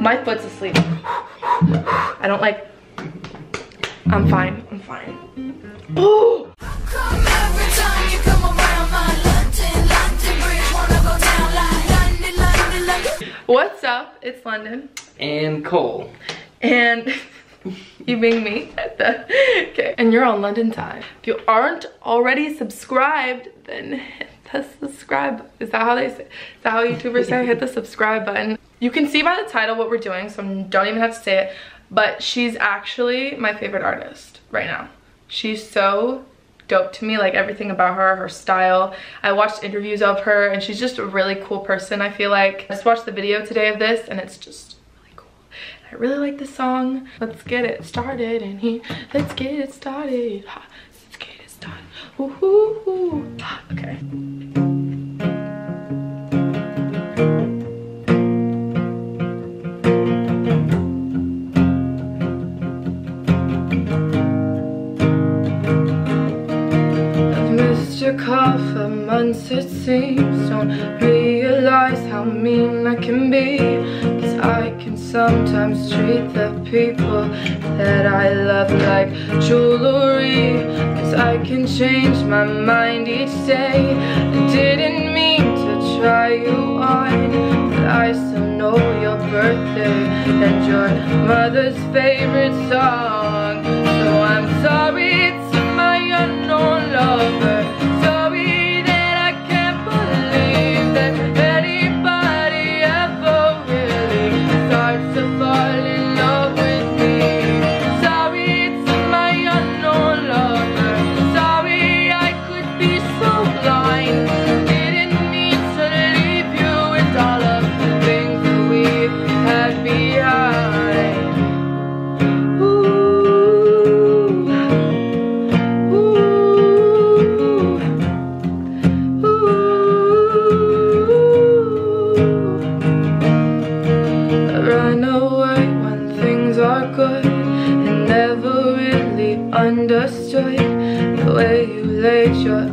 My foot's asleep. I don't like, I'm fine, I'm fine. Oh! What's up? It's London. And Cole. And you being me. okay. And you're on London time. If you aren't already subscribed, then hit the subscribe. Is that how they say? Is that how YouTubers say? hit the subscribe button. You can see by the title what we're doing, so don't even have to say it. But she's actually my favorite artist right now. She's so dope to me like everything about her her style i watched interviews of her and she's just a really cool person i feel like i just watched the video today of this and it's just really cool i really like this song let's get it started and he let's get it started let's get it started Ooh, ooh, ooh. okay call for months it seems. Don't realize how mean I can be. Cause I can sometimes treat the people that I love like jewelry. Cause I can change my mind each day. I didn't mean to try you on But I still know your birthday And your mother's favorite song. So I'm sorry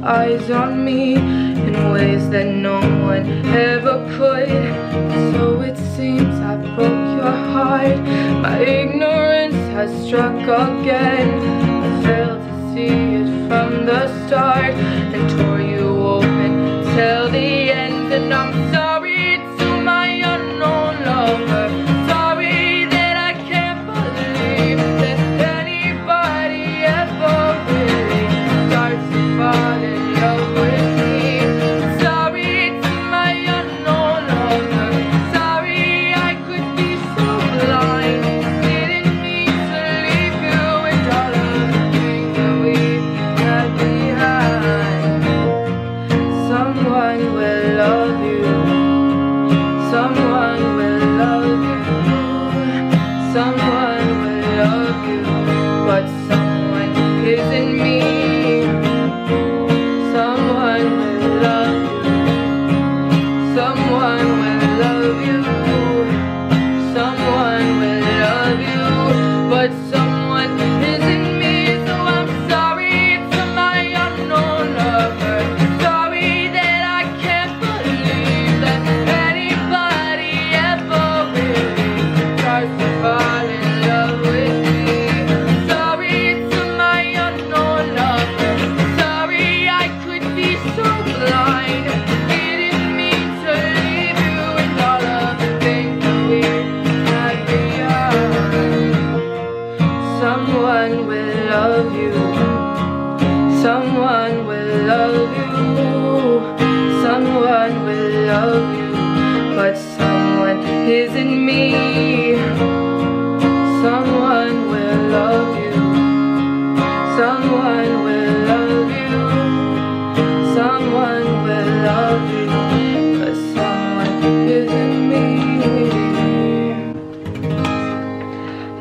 eyes on me in ways that no one ever could. So it seems I broke your heart. My ignorance has struck again. I failed to see it from the start And tore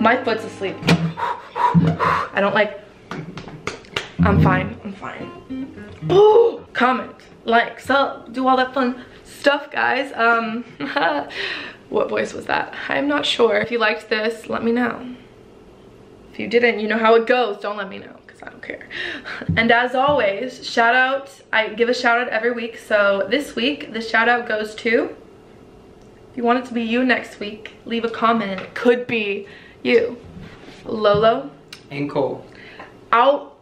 My foot's asleep. I don't like I'm fine, I'm fine. Oh, comment, like, sub, do all that fun stuff guys. Um what voice was that? I'm not sure. If you liked this let me know. If you didn't you know how it goes. Don't let me know because i don't care. And as always shout out i give a shout out every week. So this week the shout out goes to If you want it to be you next week, leave a comment. It could be you. Lolo. And Cole. Out.